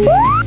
Woo!